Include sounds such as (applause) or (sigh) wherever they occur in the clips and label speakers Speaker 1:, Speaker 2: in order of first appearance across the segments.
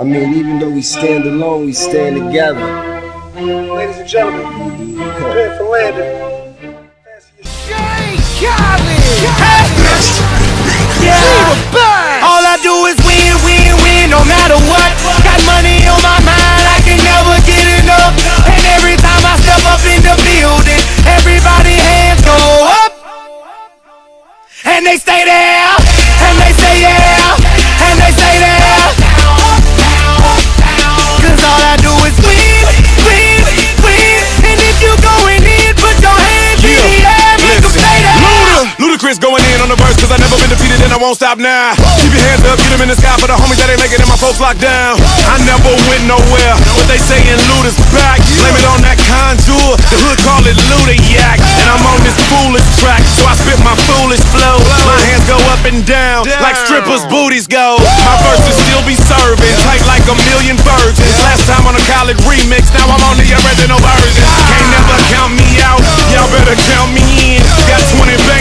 Speaker 1: I mean, even though we stand alone, we stand together.
Speaker 2: Ladies and gentlemen, prepare for landing.
Speaker 3: Yeah. All I do is win, win, win, no matter what. Got money on my mind, I can never get enough. And every time I step up in the building, everybody hands go up. And they stay there,
Speaker 4: won't stop now. Keep your hands up, get them in the sky for the homies that ain't making it and my folks locked down. I never went nowhere, but they saying Luda's back. Blame it on that contour, the hood call it Luda Yak. And I'm on this foolish track, so I spit my foolish flow. My hands go up and down, like strippers' booties go. My verses still be serving, tight like a million virgins. Last time on a college remix, now I'm on the original version. Can't never count me out, y'all better count me in. Got 20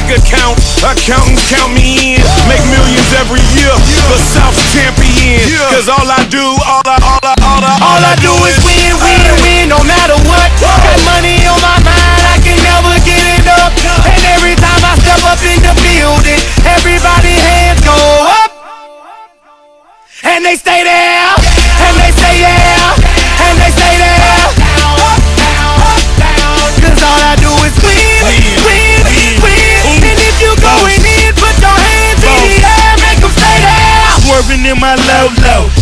Speaker 4: bank accounts, accountants count me in. Make millions every year, the South's champion. Cause all I do, all I, all I, all I,
Speaker 3: All I do is win, win, win, no matter what. Got money on my mind, I can never get enough. And every time I step up in the building, everybody hands go up. And they stay there,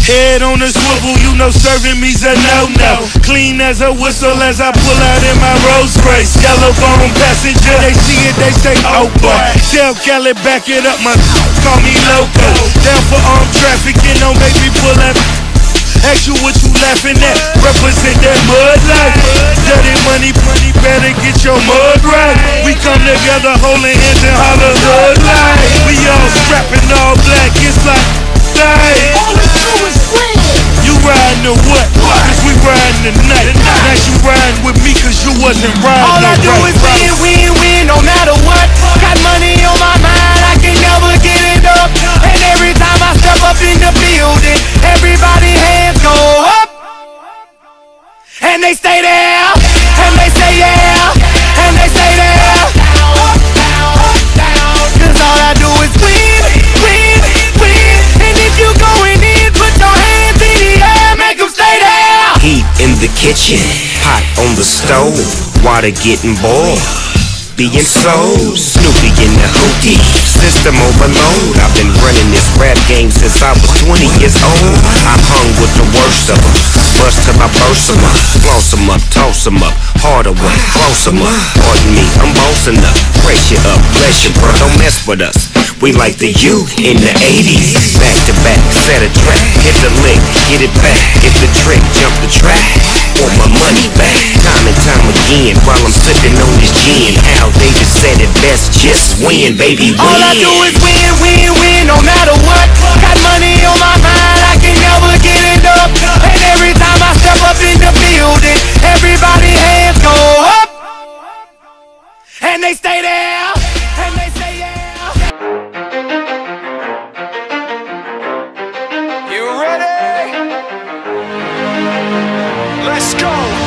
Speaker 5: head on a swivel, you know serving me's a no no. Clean as a whistle as I pull out in my Rolls Royce. Yellow bone passenger, they see it, they say oh boy. Tell Kelly back it up, my (laughs) call me loco. Down for armed trafficking, don't make me pull up. Ask you what you laughing at, represent that mud life. Dirty money, money, better get your mud right. We come together holding hands and holler hood life. We all strapping all black, it's like life. Wasn't riding
Speaker 3: All
Speaker 5: the
Speaker 3: I do
Speaker 5: right
Speaker 3: is win, win, win, no matter what. Got money on my mind, I can never get it up. And every time I step up in the building, everybody hands go up. And they stay there, and they say yeah, and they say there. Cause all I do is win, win, win. And if you going in, put your hands in the air, make 'em stay there.
Speaker 6: Heat in the kitchen, pot on the stove, water getting boiled. Being sold, Snoopy in the hootie, system overload. I've been running this rap game since I was 20 years old. I hung with the worst of them, bust till I burst 'em up, floss 'em up, toss 'em up, harder one, close 'em up. Pardon me, I'm bossing up, you up, bless you, bro, don't mess with us. We like the U in the 80s, back to back, set a track, hit the lick, get it back, get the trick, jump the best, just win, baby, win.
Speaker 3: All I do is win, win, win, no matter what. Got money on my mind, I can never get it up. And every time I step up in the building, everybody hands go up. And they stay there, and they say yeah.
Speaker 4: You ready? Let's go.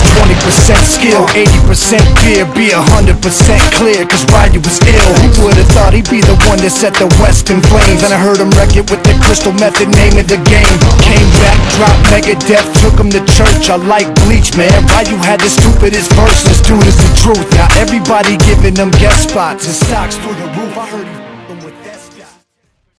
Speaker 7: This is 20% skill, 80% fear. Be 100% clear, cause Ryu was ill. Who would've thought he'd be the one that set the West in flames? And I heard him wreck it with the crystal method, name of the game. Came back, dropped Megadeth, took him to church. I like Bleach, man. Ryu had the stupidest verse. This dude is the truth. Now everybody giving them guest spots and stocks through the roof. I heard he